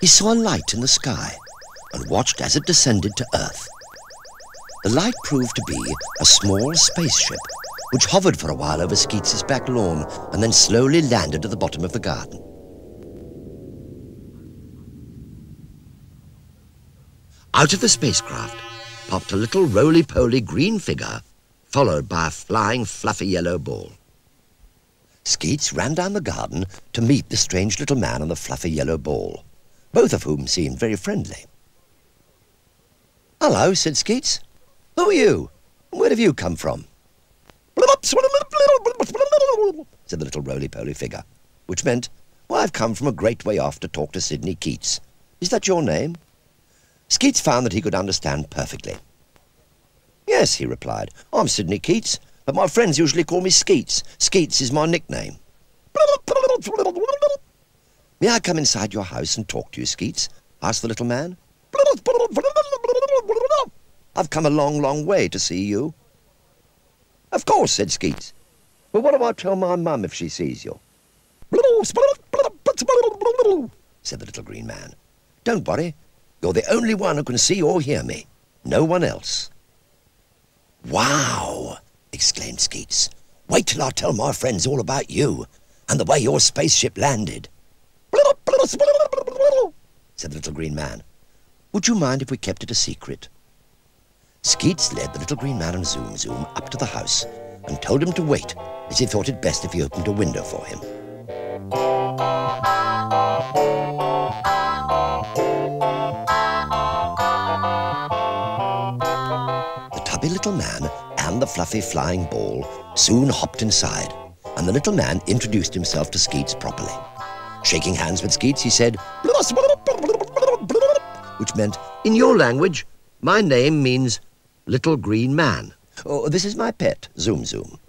He saw a light in the sky and watched as it descended to Earth. The light proved to be a small spaceship which hovered for a while over Skeets's back lawn and then slowly landed at the bottom of the garden. Out of the spacecraft popped a little roly-poly green figure, followed by a flying fluffy yellow ball. Skeets ran down the garden to meet the strange little man on the fluffy yellow ball, both of whom seemed very friendly. Hello, said Skeets. Who are you? Where have you come from? said the little roly-poly figure, which meant, well, I've come from a great way off to talk to Sidney Keats. Is that your name? Skeets found that he could understand perfectly. Yes, he replied, I'm Sidney Keats, but my friends usually call me Skeets. Skeets is my nickname. May I come inside your house and talk to you, Skeets? asked the little man. I've come a long, long way to see you. Of course, said Skeets. But what do I tell my mum if she sees you? said the little green man. Don't worry. You're the only one who can see or hear me. No one else. Wow! exclaimed Skeets. Wait till I tell my friends all about you and the way your spaceship landed. Said the little green man. Would you mind if we kept it a secret? Skeets led the little green man and Zoom Zoom up to the house and told him to wait, as he thought it best if he opened a window for him. The tubby little man and the fluffy flying ball soon hopped inside, and the little man introduced himself to Skeets properly. Shaking hands with Skeets, he said, which meant, in your language, my name means little green man. Oh, this is my pet, Zoom Zoom.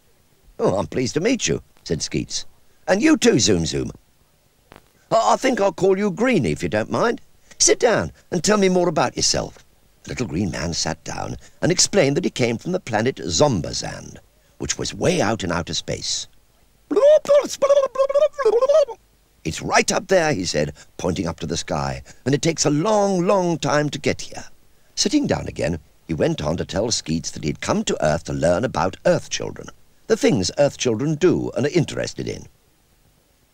Oh, I'm pleased to meet you, said Skeets. And you too, Zoom Zoom. I think I'll call you Greenie, if you don't mind. Sit down and tell me more about yourself. The little green man sat down and explained that he came from the planet Zombazand, which was way out in outer space. It's right up there, he said, pointing up to the sky, and it takes a long, long time to get here. Sitting down again, he went on to tell Skeets that he'd come to Earth to learn about Earth children, the things Earth children do and are interested in.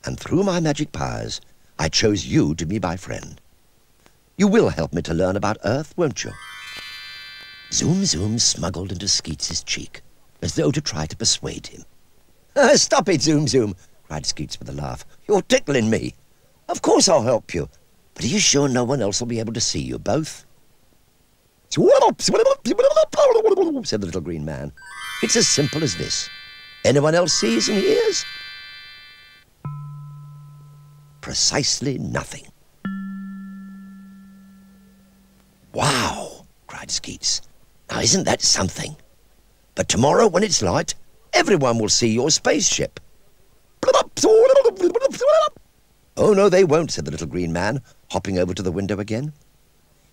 And through my magic powers, I chose you to be my friend. You will help me to learn about Earth, won't you? Zoom Zoom smuggled into Skeets's cheek, as though to try to persuade him. Stop it, Zoom Zoom, cried Skeets with a laugh. You're tickling me. Of course I'll help you. But are you sure no one else will be able to see you both? said the little green man. It's as simple as this. Anyone else sees and hears? Precisely nothing. Wow, cried Skeets. Now isn't that something? But tomorrow when it's light, everyone will see your spaceship. Oh, no, they won't, said the little green man, hopping over to the window again.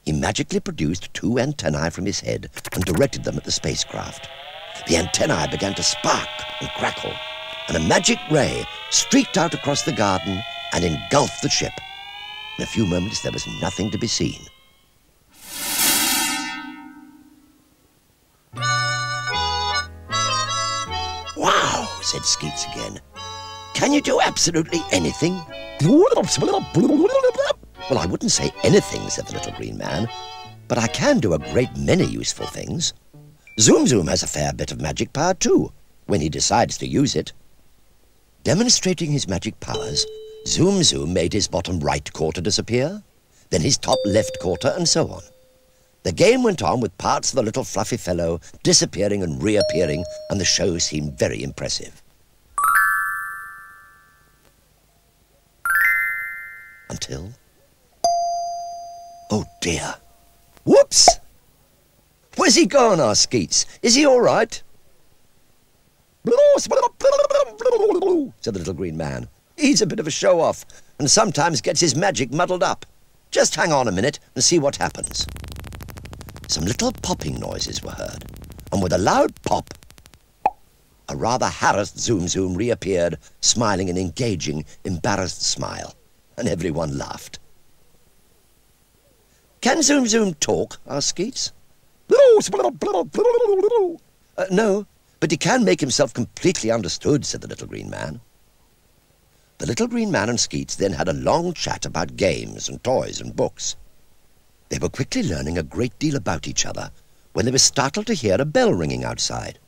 He magically produced two antennae from his head and directed them at the spacecraft. The antennae began to spark and crackle, and a magic ray streaked out across the garden and engulfed the ship. In a few moments, there was nothing to be seen. Wow, said Skeets again. Can you do absolutely anything? Well, I wouldn't say anything, said the little green man, but I can do a great many useful things. Zoom Zoom has a fair bit of magic power, too, when he decides to use it. Demonstrating his magic powers, Zoom Zoom made his bottom right quarter disappear, then his top left quarter, and so on. The game went on with parts of the little fluffy fellow disappearing and reappearing, and the show seemed very impressive. Until... Oh, dear. Whoops! Where's he gone, asked Skeets. Is he all right? said the little green man. He's a bit of a show-off, and sometimes gets his magic muddled up. Just hang on a minute and see what happens. Some little popping noises were heard, and with a loud pop, a rather harassed Zoom Zoom reappeared, smiling an engaging, embarrassed smile, and everyone laughed. Can Zoom Zoom talk? asked Skeets. Uh, no, but he can make himself completely understood, said the little green man. The little green man and Skeets then had a long chat about games and toys and books. They were quickly learning a great deal about each other when they were startled to hear a bell ringing outside.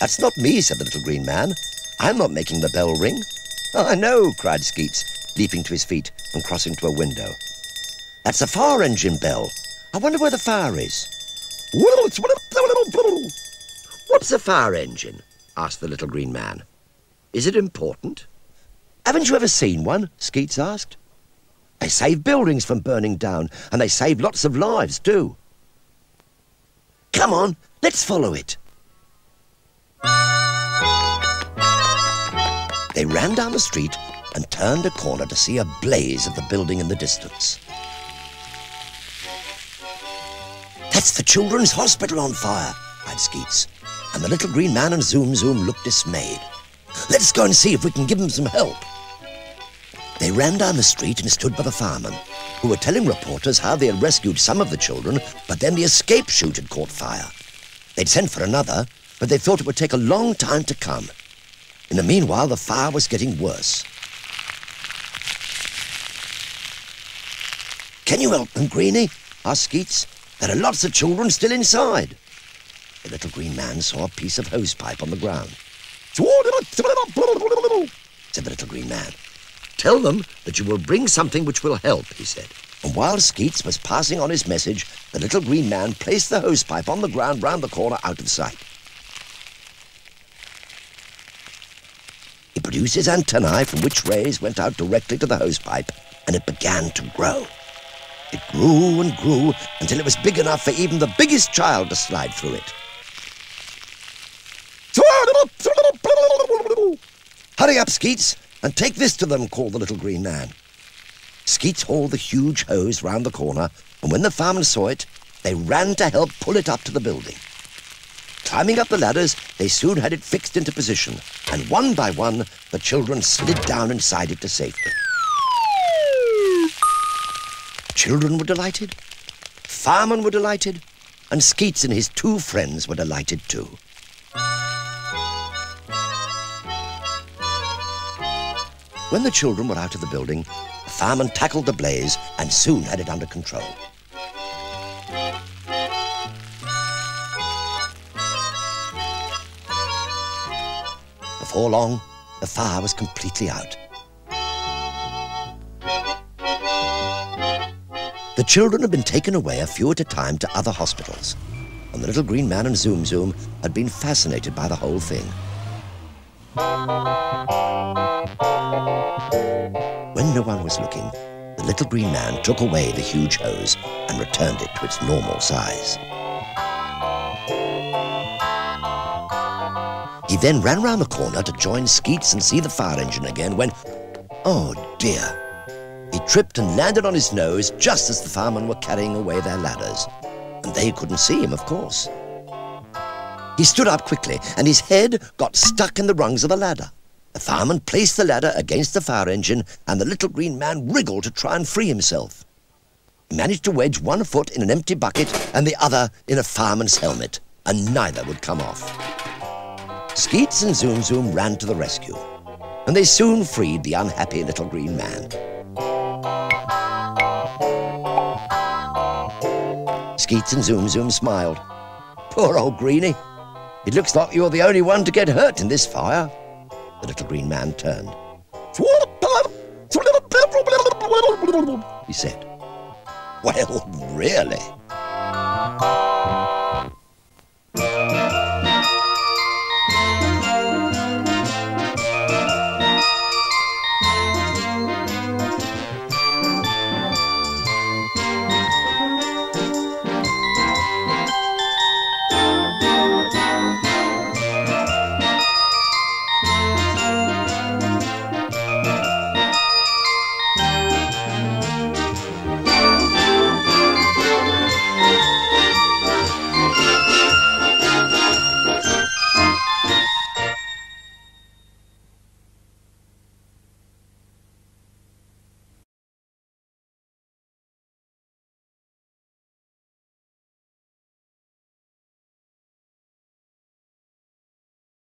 That's not me, said the little green man. I'm not making the bell ring. Ah, I know, cried Skeets, leaping to his feet and crossing to a window. That's a fire engine bell. I wonder where the fire is. What's a fire engine? asked the little green man. Is it important? Haven't you ever seen one? Skeets asked. They save buildings from burning down, and they save lots of lives, too. Come on, let's follow it. They ran down the street and turned a corner to see a blaze of the building in the distance. That's the children's hospital on fire, cried Skeets, and the little green man and Zoom Zoom looked dismayed. Let's go and see if we can give them some help. They ran down the street and stood by the firemen, who were telling reporters how they had rescued some of the children, but then the escape chute had caught fire. They'd sent for another, but they thought it would take a long time to come. In the meanwhile, the fire was getting worse. Can you help them, Greenie? asked Skeets. There are lots of children still inside. The little green man saw a piece of hosepipe on the ground. said the little green man. Tell them that you will bring something which will help, he said. And while Skeets was passing on his message, the little green man placed the hosepipe on the ground round the corner out of sight. Produced his antennae from which rays went out directly to the hosepipe, and it began to grow. It grew and grew until it was big enough for even the biggest child to slide through it. Hurry up, Skeets, and take this to them, called the little green man. Skeets hauled the huge hose round the corner, and when the farmers saw it, they ran to help pull it up to the building. Climbing up the ladders, they soon had it fixed into position, and one by one, the children slid down inside it to safety. Children were delighted, firemen were delighted, and Skeets and his two friends were delighted too. When the children were out of the building, the fireman tackled the blaze and soon had it under control. Before long, the fire was completely out. The children had been taken away a few at a time to other hospitals, and the little green man and Zoom Zoom had been fascinated by the whole thing. When no one was looking, the little green man took away the huge hose and returned it to its normal size. Then ran round the corner to join Skeets and see the fire engine again when, oh dear, he tripped and landed on his nose just as the firemen were carrying away their ladders. And they couldn't see him, of course. He stood up quickly, and his head got stuck in the rungs of the ladder. The fireman placed the ladder against the fire engine, and the little green man wriggled to try and free himself. He managed to wedge one foot in an empty bucket and the other in a fireman's helmet, and neither would come off. Skeets and Zoom Zoom ran to the rescue, and they soon freed the unhappy little green man. Skeets and Zoom Zoom smiled. Poor old Greenie. It looks like you're the only one to get hurt in this fire. The little green man turned. He said, Well, really?